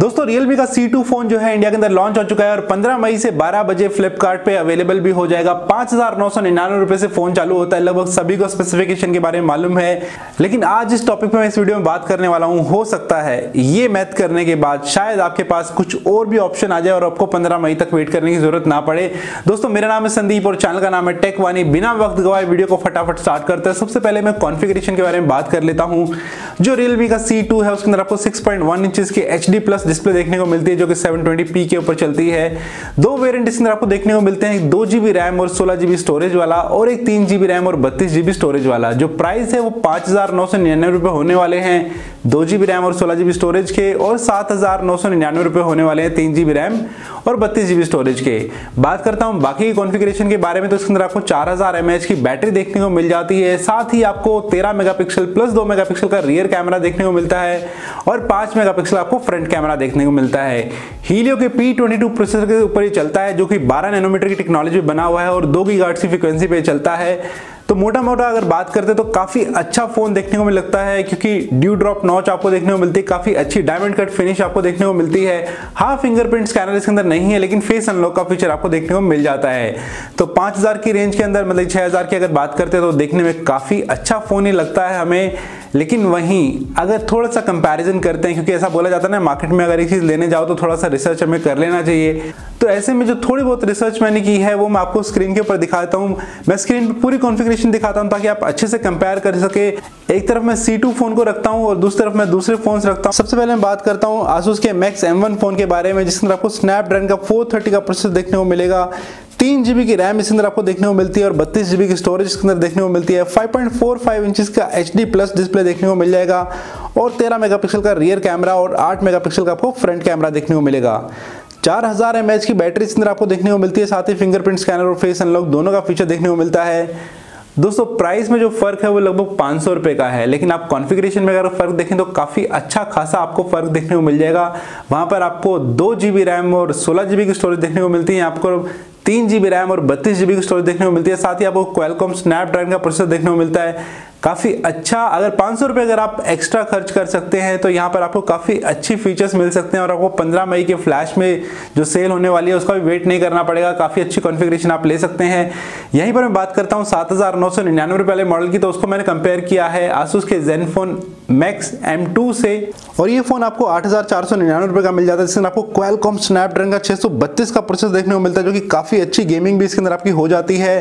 दोस्तों, Realme का C2 phone जो है इंडिया के अंदर लॉन्च हो चुका है और 15 मई से 12 बजे फ्लिपकार्ट पे अवेलेबल भी हो जाएगा। पाँच हज़ार नौ सौ निन्यानवे रुपए से फ़ोन चालू होता है। लगभग सभी को स्पेसिफिकेशन के बारे में मालूम है। लेकिन आज इस टॉपिक पे मैं इस वीडियो में बात करने वाला हूँ। हो सकता है ये मैथ करने के बाद शायद आपके पास कुछ और भी ऑप्शन आ जाए और आपको पंद्रह मई तक वेट करने की ज़रूरत ना पड़े। दोस्तों, मेरा नाम है संदीप और चैनल का नाम है टेक वानी बिना वक्त गवाए वीडियो को फटाफट स्टार्ट करते हैं। सबसे पहले मैं कॉन्फ़िगरेशन के बारे में बात कर लेता हूँ। जो रियलमी का C2 है, उसके अंदर आपको 6.1 इंचेस की HD प्लस डिस्प्ले देखने को मिलती है जो कि 720p के ऊपर चलती है। दो वेरिएंट इसके अंदर आपको देखने को मिलते हैं। दो जीबी रैम और सोलह जीबी स्टोरेज वाला और एक तीन जीबी रैम और बत्तीस जीबी स्टोरेज वाला। जो प्राइस है वो पाँच हज़ार नौ सौ निन्यानवे होने वाले हैं। दो जीबी रैम और सोलह जीबी स्टोरेज के और सात हज़ार नौ सौ निन्यानवे रुपए होने वाले हैं तीन जीबी रैम और बत्तीस जीबी स्टोरेज के। बात करता हूँ बाकी कॉन्फ़िगरेशन के बारे में तो इसके अंदर आपको 4000 हज़ार की बैटरी देखने को मिल जाती है। साथ ही आपको 13 मेगापिक्सल प्लस 2 मेगापिक्सल का रियर कैमरा देखने को मिलता है और 5 मेगापिक्सल आपको फ्रंट कैमरा देखने को मिलता है। हीलियो के P22 प्रोसेसर के ऊपर ये चलता है, जो कि 12 नैनोमीटर की टेक्नोलॉजी बना हुआ है और दो की फ्रिक्वेंसी पे चलता है। तो मोटा मोटा अगर बात करते तो काफ़ी अच्छा फ़ोन देखने को लगता है, क्योंकि ड्यू ड्रॉप नॉच आपको देखने को मिलती है, काफ़ी अच्छी डायमंड कट फिनिश आपको देखने को मिलती है। हाँ फिंगरप्रिंट स्कैनर इसके अंदर नहीं है, लेकिन फेस अनलॉक का फीचर आपको देखने को मिल जाता है। तो पाँच की रेंज के अंदर मतलब छह की अगर बात करते हैं तो देखने में काफ़ी अच्छा फ़ोन ही लगता है हमें। लेकिन वहीं अगर थोड़ा सा कंपैरिजन करते हैं, क्योंकि ऐसा बोला जाता है ना मार्केट में अगर एक चीज़ लेने जाओ तो थोड़ा सा रिसर्च हमें कर लेना चाहिए। तो ऐसे में जो थोड़ी बहुत रिसर्च मैंने की है, वो मैं आपको स्क्रीन के ऊपर दिखाता हूँ। मैं स्क्रीन पर पूरी कॉन्फ़िगरेशन दिखाता हूँ ताकि आप अच्छे से कंपेयर कर सके। एक तरफ़ मैं C2 फ़ोन को रखता हूँ और दूसरी तरफ़ मैं दूसरे फ़ोन रखता हूँ। सबसे पहले मैं बात करता हूँ आसूस के मैक्स M1 फ़ोन के बारे में जिसके अंदर आपको स्नैपड्रैगन का 430 का प्रोसेसर देखने को मिलेगा, तीन जीबी की रैम इसके अंदर आपको देखने को मिलती है और बत्तीस जीबी की स्टोरेज इसके अंदर देखने को मिलती है। 5.45 इंचेस का एच प्लस डिस्प्ले देखने को मिल जाएगा और 13 मेगापिक्सल का रियर कैमरा और 8 मेगापिक्सल का आपको फ्रंट कैमरा देखने को मिलेगा। चार हज़ार एम की बैटरी इसके अंदर आपको देखने को मिलती है, साथ ही फिंगरप्रिंट स्कैनर और फेस अनलॉक दोनों का फीचर देखने को मिलता है। दोस्तों प्राइस में जो फ़र्क है वो लगभग पाँच सौ रुपए का है, लेकिन आप कॉन्फ़िगरेशन में अगर फ़र्क देखें तो काफ़ी अच्छा खासा आपको फ़र्क देखने को मिल जाएगा। वहाँ पर आपको दो जीबी रैम और सोलह जीबी की स्टोरेज देखने को मिलती है। आपको तीन जीबी रैम और बत्तीस जीबी की स्टोरेज देखने को मिलती है। साथ ही आपको क्वेलकॉम स्नैपड्रैगन का प्रोसेसर देखने को मिलता है। काफ़ी अच्छा अगर पाँच सौ अगर आप एक्स्ट्रा खर्च कर सकते हैं तो यहाँ पर आपको काफ़ी अच्छी फीचर्स मिल सकते हैं और आपको 15 मई के फ्लैश में जो सेल होने वाली है, उसका भी वेट नहीं करना पड़ेगा। काफ़ी अच्छी कॉन्फ़िगरेशन आप ले सकते हैं। यहीं पर मैं बात करता हूँ सात हज़ार नौ सौ निन्यानवे रुपये वाले मॉडल की तो उसको मैंने कंपेयर किया है आसूस के जेनफोन मैक्स M2 से। और ये फ़ोन आपको आठ हज़ार का मिल जाता है जिसमें आपको क्वालकॉम स्नैपड्रैगन का छह सौ बत्तीस का प्रोसेस देखने को मिलता है, जो कि काफ़ी अच्छी गेमिंग भी इसके अंदर आपकी हो जाती है।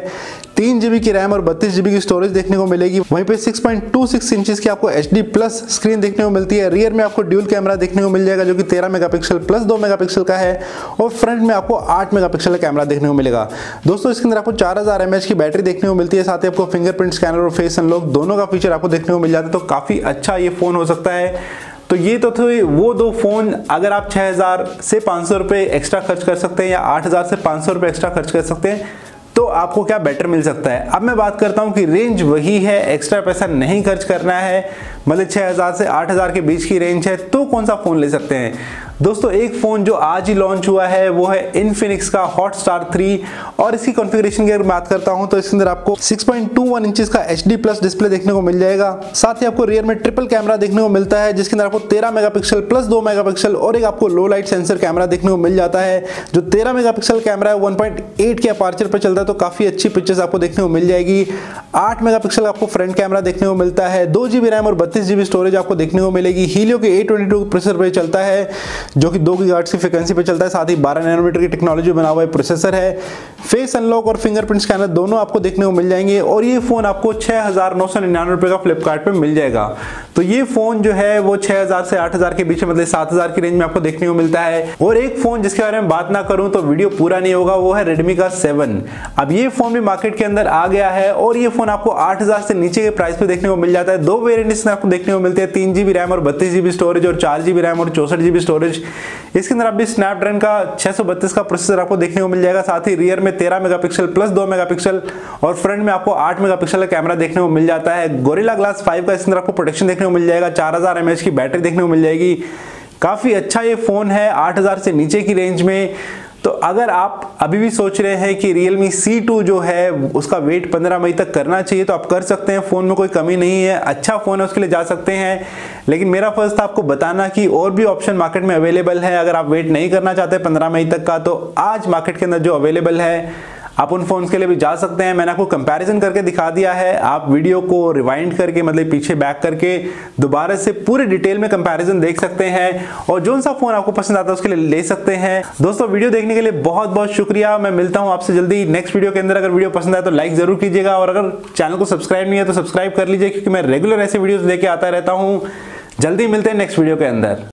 तीन जीबी की रैम और बत्तीस जीबी की स्टोरेज देखने को मिलेगी। वहीं पे 6.26 पॉइंट इंचेस की आपको एच प्लस स्क्रीन देखने को मिलती है। रियर में आपको ड्यूल कैमरा देखने को मिल जाएगा, जो कि 13 मेगापिक्सल प्लस 2 मेगापिक्सल का है। और फ्रंट में आपको 8 मेगापिक्सल का कैमरा देखने को मिलेगा। दोस्तों, इसके अंदर आपको चार हज़ार की बैटरी देखने को मिलती है। साथ ही आपको फिंगरप्रिंट स्कैनर और फेस अनलॉक दोनों का फीचर आपको देखने को मिल जाता है। तो काफ़ी अच्छा ये फ़ोन हो सकता है। तो ये तो थे, वो दो फ़ोन, अगर आप 6000 से पाँच सौ रुपये एक्स्ट्रा खर्च कर सकते हैं या 8000 से 500 रुपए एक्स्ट्रा खर्च कर सकते हैं तो आपको क्या बेटर मिल सकता है? अब मैं बात करता हूँ कि रेंज वही है एक्स्ट्रा पैसा नहीं खर्च करना है मतलब 6000 से 8000 के बीच की रेंज है तो कौन सा फ़ोन ले सकते हैं? दोस्तों, एक फ़ोन जो आज ही लॉन्च हुआ है, वो है इनफिनिक्स का हॉट स्टार थ्री और इसकी कॉन्फ़िगरेशन की अगर बात करता हूँ तो इसके अंदर आपको 6.21 इंचेस का HD प्लस डिस्प्ले देखने को मिल जाएगा। साथ ही आपको रियर में ट्रिपल कैमरा देखने को मिलता है, जिसके अंदर आपको 13 मेगापिक्सल प्लस 2 मेगापिक्सल और एक आपको लो लाइट सेंसर कैमरा देखने को मिल जाता है। जो 13 मेगापिक्सल कैमरा है 1.8 के अपार्चर पर चलता है तो काफ़ी अच्छी पिक्चर्स आपको देखने को मिल जाएगी। आठ मेगा आपको फ्रंट कैमरा देखने को मिलता है, दो जीबी रैम और बत्तीस स्टोरेज आपको देखने को मिलेगी। हीलियो के ए प्रोसेसर पर चलता है। जो कि दो की फ्रिक्वेंसी पे चलता है, साथ ही 12 नैनोमीटर की टेक्नोलॉजी बना हुआ प्रोसेसर है। फेस अनलॉक और फिंगरप्रिंट स्कैनर दोनों आपको देखने को मिल जाएँगे और ये फ़ोन आपको छह हज़ार नौ सौ निन्यानवे रुपए का फ्लिपकार्ट मिल जाएगा। तो ये फ़ोन जो है, वो छह हज़ार से आठ हज़ार के बीच मतलब सात हज़ार की रेंज में आपको देखने को मिलता है। और एक फ़ोन जिसके बारे में बात ना करूँ तो वीडियो पूरा नहीं होगा, वो है रेडमी का सेवन अब ये फ़ोन भी मार्केट के अंदर आ गया है और ये फ़ोन आपको आठ हज़ार से नीचे के प्राइस पे देखने को मिल जाता है। दो वेरियंट इसमें आपको देखने को मिलते हैं, तीन जीबी रैम और बत्तीस स्टोरेज और चार जीबी रैम और चौसठ जीबी इसके अंदर अभी स्नैपड्रैगन का छह का प्रोसेसर आपको देखने को मिल जाएगा। साथ ही रियर में तेरह मेगापिक्सल प्लस दो मेगापिक्सल और फ्रंट में आपको आठ मेगापिक्सल का कैमरा देखने को मिल जाता है। गोरिला ग्लास फाइव का इसके अंदर आपको प्रोटेक्शन देखने को मिल जाएगा। चार हज़ार की बैटरी देखने को मिल जाएगी। काफ़ी अच्छा ये फ़ोन है। 8000 से नीचे की रेंज में। तो अगर आप अभी भी सोच रहे हैं कि Realme C2 जो है, उसका वेट 15 मई तक करना चाहिए तो आप कर सकते हैं। फ़ोन में कोई कमी नहीं है। अच्छा फ़ोन है, उसके लिए जा सकते हैं। लेकिन मेरा फ़र्ज़ था आपको बताना कि और भी ऑप्शन मार्केट में अवेलेबल है। अगर आप वेट नहीं करना चाहते 15 मई तक का तो आज मार्केट के अंदर जो अवेलेबल है आप उन फोन्स के लिए भी जा सकते हैं। मैंने आपको कंपैरिजन करके दिखा दिया है। आप वीडियो को रिवाइंड करके मतलब पीछे बैक करके, दोबारा से पूरे डिटेल में कंपैरिजन देख सकते हैं और जो सा फ़ोन आपको पसंद आता है, उसके लिए ले सकते हैं। दोस्तों वीडियो देखने के लिए बहुत बहुत शुक्रिया। मैं मिलता हूँ आपसे जल्दी नेक्स्ट वीडियो के अंदर। अगर वीडियो पसंद आए तो लाइक ज़रूर कीजिएगा और अगर चैनल को सब्सक्राइब नहीं है तो सब्सक्राइब कर लीजिए, क्योंकि मैं रेगुलर ऐसे वीडियो लेके आता रहता हूँ। जल्दी मिलते हैं नेक्स्ट वीडियो के अंदर।